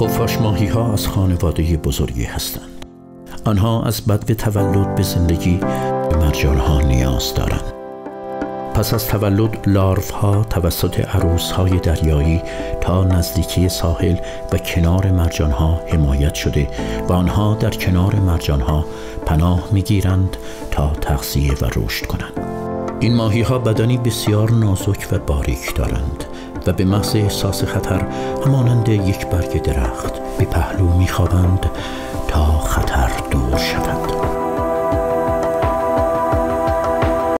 خفاش ماهی ها از خانواده بزرگی هستند. آنها از بد تولد به زندگی به مرجان ها نیاز دارند. پس از تولد لارف ها توسط عروس های دریایی تا نزدیکی ساحل و کنار مرجان ها حمایت شده و آنها در کنار مرجان ها پناه می گیرند تا تغذیه و رشد کنند. این ماهی ها بدنی بسیار نازک و باریک دارند. و به محض احساس خطر همانند یک برگ درخت به پهلو میخوابند.